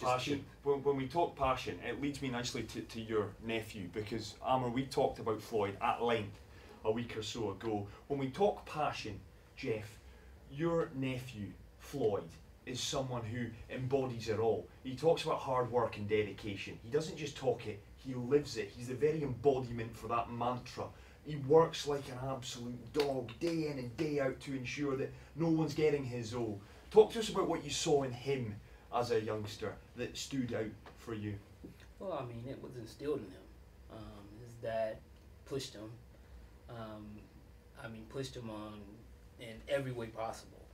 passion. When, when we talk passion, it leads me nicely to, to your nephew because Amber, we talked about Floyd at length a week or so ago. When we talk passion, Jeff, your nephew Floyd is someone who embodies it all. He talks about hard work and dedication. He doesn't just talk it; he lives it. He's the very embodiment for that mantra. He works like an absolute dog day in and day out to ensure that no one's getting his O. Talk to us about what you saw in him as a youngster that stood out for you. Well, I mean, it was instilled in him. Um, his dad pushed him. Um, I mean, pushed him on in every way possible.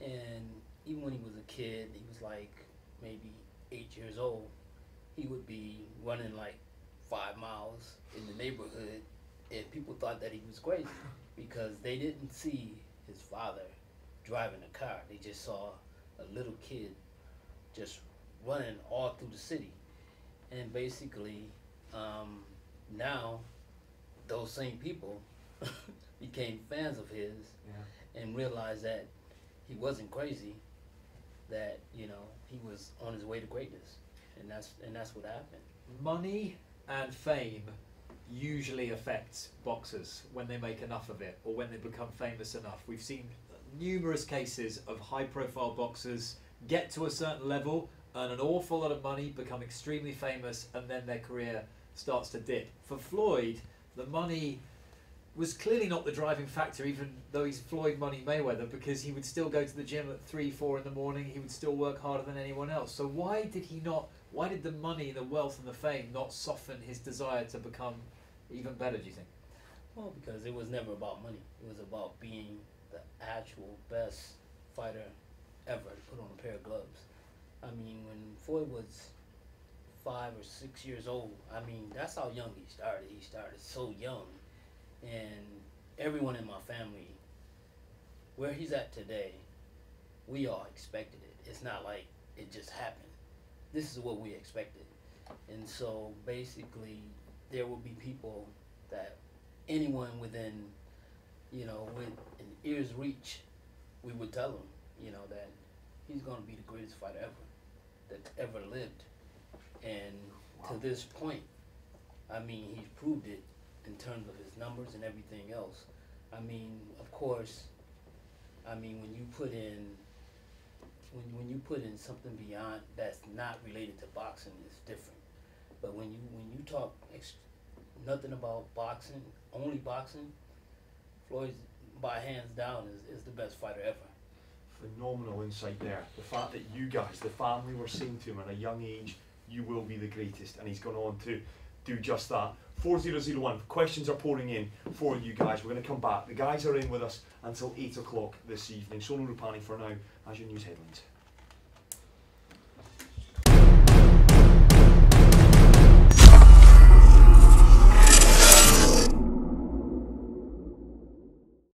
And even when he was a kid, he was like maybe eight years old. He would be running like five miles in the neighborhood, and people thought that he was crazy because they didn't see his father driving a car. They just saw a little kid just running all through the city and basically um, now those same people became fans of his Yeah. and realized that he wasn't crazy that you know he was on his way to greatness and that's and that's what happened Money and fame usually affects boxers when they make enough of it or when they become famous enough. We've seen numerous cases of high profile boxers get to a certain level, earn an awful lot of money, become extremely famous, and then their career starts to dip. For Floyd, the money was clearly not the driving factor, even though he's Floyd Money Mayweather, because he would still go to the gym at three, four in the morning. He would still work harder than anyone else. So why did he not? Why did the money, the wealth, and the fame not soften his desire to become even better? Do you think? well because it was never about money it was about being the actual best fighter ever to put on a pair of gloves. I mean when floyd was five or six years old i mean that's how young he started. He started so young. And everyone in my family where he's at today we all expected it. It's not like it just happened. This is what we expected. And so basically there will be people that anyone within you know with an ear's reach we would tell him you know that he's going to be the greatest fighter ever that ever lived. And to this point i mean he's proved it in terms of his numbers and everything else. I mean of course i mean when you put in when, when you put in something beyond that's not related to boxing it's different. But when you when you talk ex- nothing about boxing only boxing floyd's by hands down is, is the best fighter ever Phenomenal insight there. The fact that you guys, the family, were saying to him at a young age, you will be the greatest, and he's gone on to do just that. 4001, questions are pouring in for you guys. We're going to come back. The guys are in with us until 8 o'clock this evening. Sonal Rupani for now, as your news headlines.